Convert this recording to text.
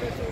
Gracias.